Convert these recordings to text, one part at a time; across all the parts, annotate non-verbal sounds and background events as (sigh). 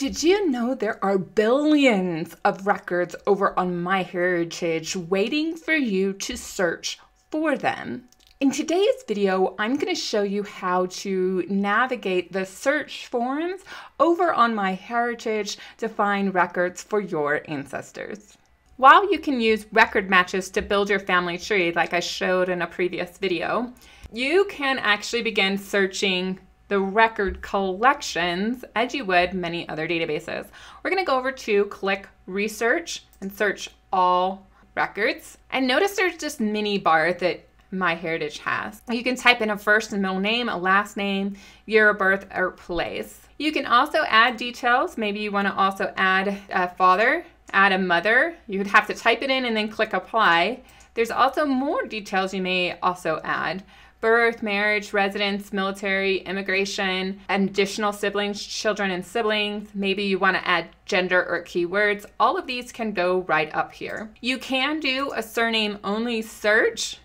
Did you know there are billions of records over on MyHeritage waiting for you to search for them? In today's video, I'm going to show you how to navigate the search forums over on MyHeritage to find records for your ancestors. While you can use record matches to build your family tree, like I showed in a previous video, you can actually begin searching the record collections as you would many other databases. We're going to go over to click research and search all records. And notice there's just mini bar that MyHeritage has. You can type in a first and middle name, a last name, year of birth, or place. You can also add details. Maybe you want to also add a father, add a mother. You would have to type it in and then click apply. There's also more details you may also add birth, marriage, residence, military, immigration, additional siblings, children and siblings. Maybe you want to add gender or keywords. All of these can go right up here. You can do a surname only search.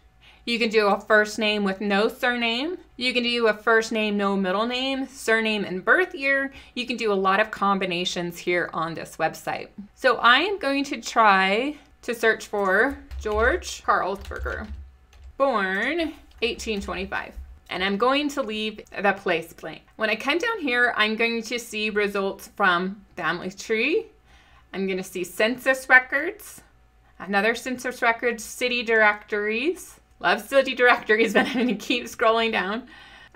You can do a first name with no surname. You can do a first name, no middle name, surname, and birth year. You can do a lot of combinations here on this website. So I am going to try to search for George Carlsberger, born 1825. And I'm going to leave the place blank. When I come down here, I'm going to see results from family tree. I'm going to see census records, another census records, city directories. Love city directories, (laughs) but I'm going to keep scrolling down.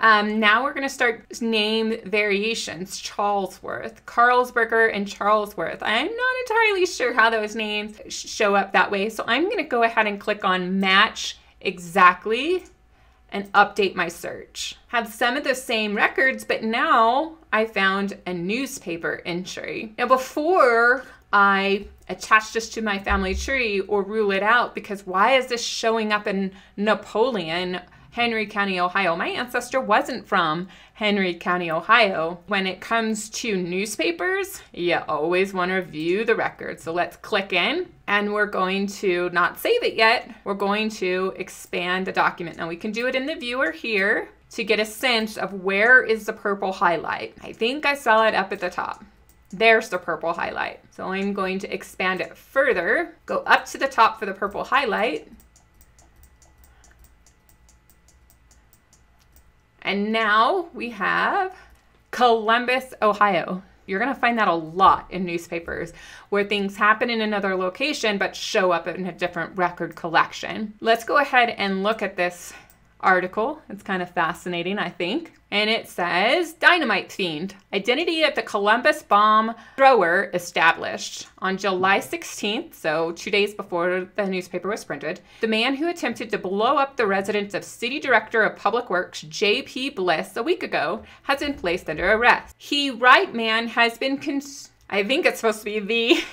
Um, now we're going to start name variations. Charlesworth, Carlsberger, and Charlesworth. I'm not entirely sure how those names show up that way. So I'm going to go ahead and click on match exactly and update my search. Have some of the same records, but now I found a newspaper entry. Now before I attach this to my family tree or rule it out because why is this showing up in Napoleon Henry County, Ohio. My ancestor wasn't from Henry County, Ohio. When it comes to newspapers, you always want to view the record. So let's click in and we're going to not save it yet. We're going to expand the document. Now we can do it in the viewer here to get a sense of where is the purple highlight. I think I saw it up at the top. There's the purple highlight. So I'm going to expand it further, go up to the top for the purple highlight, And now we have Columbus, Ohio. You're going to find that a lot in newspapers where things happen in another location but show up in a different record collection. Let's go ahead and look at this article. It's kind of fascinating, I think. And it says Dynamite Fiend Identity of the Columbus Bomb Thrower established on July 16th, so two days before the newspaper was printed. The man who attempted to blow up the residence of City Director of Public Works J.P. Bliss a week ago has been placed under arrest. He, right man, has been. Cons- I think it's supposed to be the.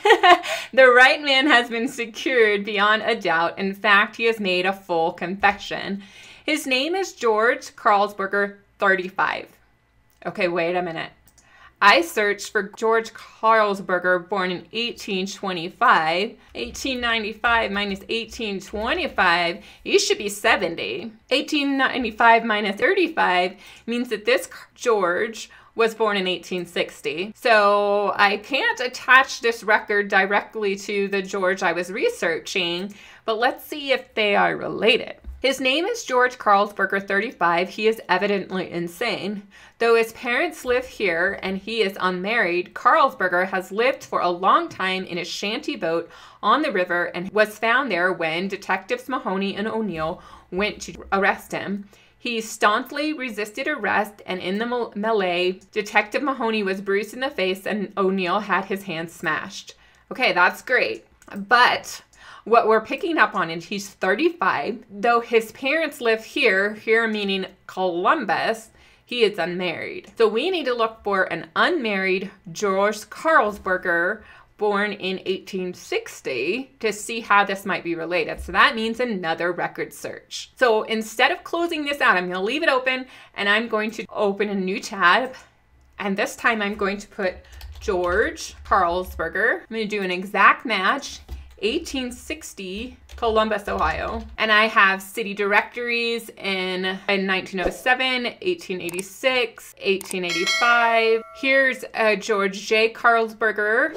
(laughs) the right man has been secured beyond a doubt. In fact, he has made a full confession. His name is George Carlsberger, 35. Okay, wait a minute. I searched for George Carlsberger, born in 1825. 1895 minus 1825, he should be 70. 1895 minus 35 means that this George was born in 1860. So I can't attach this record directly to the George I was researching, but let's see if they are related. His name is George Carlsberger, 35. He is evidently insane. Though his parents live here and he is unmarried, Carlsberger has lived for a long time in a shanty boat on the river and was found there when detectives Mahoney and O'Neill went to arrest him. He staunchly resisted arrest, and in the melee, Detective Mahoney was bruised in the face and O'Neill had his hand smashed. Okay, that's great. But what we're picking up on is he's 35, though his parents live here, here meaning Columbus, he is unmarried. So we need to look for an unmarried George Carlsberger born in 1860 to see how this might be related. So that means another record search. So instead of closing this out, I'm going to leave it open and I'm going to open a new tab. And this time I'm going to put George Carlsberger. I'm going to do an exact match 1860 Columbus, Ohio. And I have city directories in, in 1907, 1886, 1885. Here's a George J. Karlsberger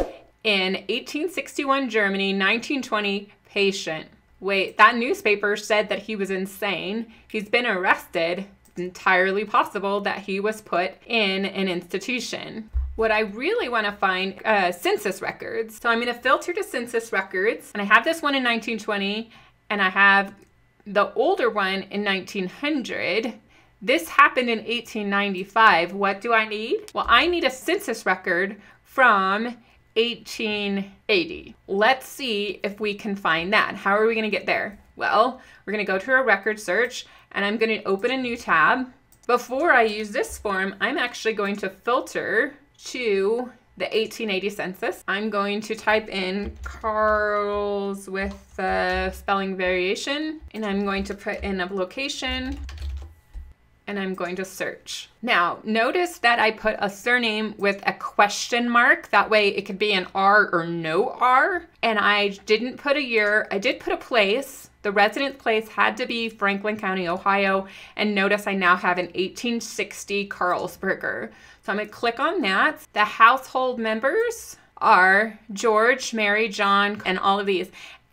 in 1861 Germany, 1920 patient. Wait, that newspaper said that he was insane. He's been arrested. It's entirely possible that he was put in an institution. What I really want to find uh, census records. So I'm going to filter to census records, and I have this one in 1920, and I have the older one in 1900. This happened in 1895. What do I need? Well, I need a census record from 1880. Let's see if we can find that. How are we going to get there? Well, we're going to go to a record search and I'm going to open a new tab. Before I use this form, I'm actually going to filter to the 1880 census. I'm going to type in Carls with the spelling variation, and I'm going to put in a location, and I'm going to search. Now, notice that I put a surname with a question mark. That way it could be an R or no R. And I didn't put a year. I did put a place. The residence place had to be Franklin County, Ohio. And notice I now have an 1860 Carlsberger. So I'm to click on that. The household members are George, Mary, John, and all of these.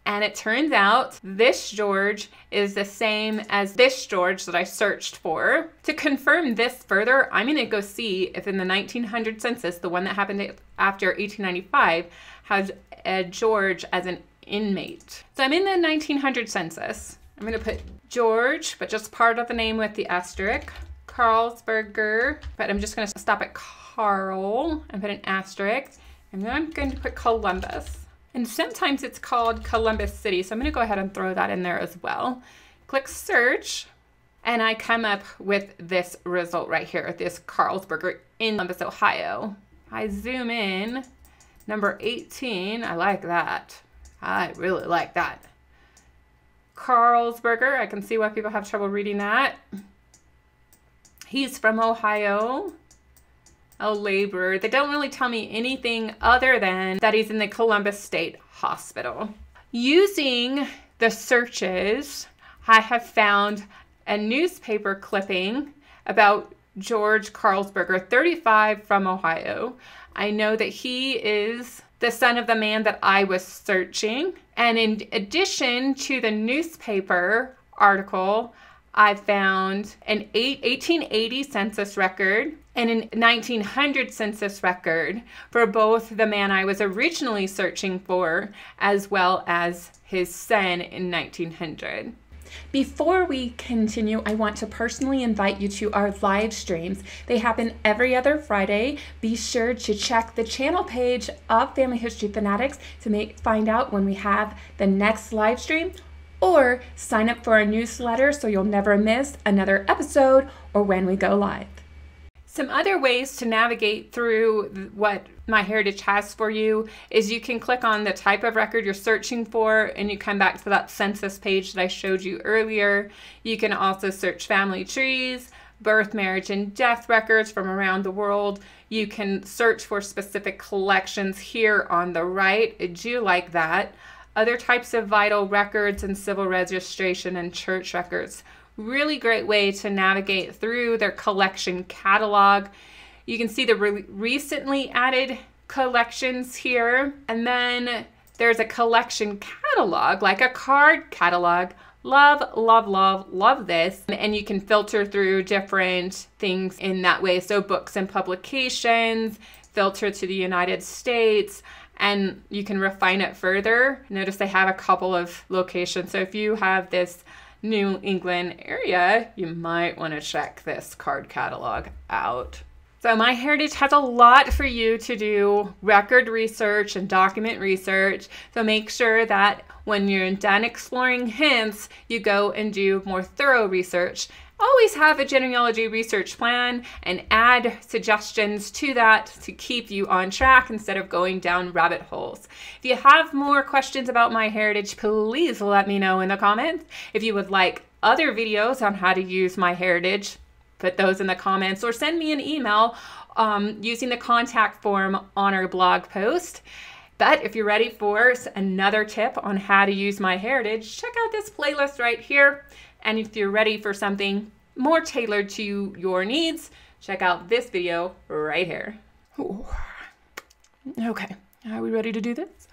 And it turns out this George is the same as this George that I searched for. To confirm this further, I'm to go see if in the 1900 census, the one that happened after 1895, has a George as an inmate. So I'm in the 1900 census. I'm going to put George, but just part of the name with the asterisk. Carlsberger, but I'm just going to stop at Carl and put an asterisk. And then I'm going to put Columbus. And sometimes it's called Columbus City, so I'm going to go ahead and throw that in there as well. Click search, and I come up with this result right here, this Carlsberger in Columbus, Ohio. I zoom in, number 18, I like that. I really like that. Carlsberger, I can see why people have trouble reading that. He's from Ohio, a laborer. They don't really tell me anything other than that he's in the Columbus State Hospital. Using the searches, I have found a newspaper clipping about George Carlsberger, 35 from Ohio. I know that he is the son of the man that I was searching. And in addition to the newspaper article, I found an 1880 census record and a 1900 census record for both the man I was originally searching for as well as his son in 1900. Before we continue, I want to personally invite you to our live streams. They happen every other Friday. Be sure to check the channel page of Family History Fanatics to make find out when we have the next live stream or sign up for our newsletter so you'll never miss another episode or when we go live. Some other ways to navigate through what MyHeritage has for you is you can click on the type of record you're searching for and you come back to that census page that I showed you earlier. You can also search family trees, birth, marriage, and death records from around the world. You can search for specific collections here on the right. Do like that other types of vital records and civil registration and church records. Really great way to navigate through their collection catalog. You can see the re recently added collections here. And then there's a collection catalog, like a card catalog. Love, love, love, love this. And you can filter through different things in that way. So books and publications, filter to the United States, and you can refine it further. Notice they have a couple of locations. So if you have this New England area, you might want to check this card catalog out. So MyHeritage has a lot for you to do record research and document research. So make sure that when you're done exploring hints, you go and do more thorough research always have a genealogy research plan and add suggestions to that to keep you on track instead of going down rabbit holes. If you have more questions about MyHeritage, please let me know in the comments. If you would like other videos on how to use MyHeritage, put those in the comments or send me an email um, using the contact form on our blog post. But if you're ready for another tip on how to use MyHeritage, check out this playlist right here. And if you're ready for something more tailored to your needs, check out this video right here. Ooh. Okay, are we ready to do this?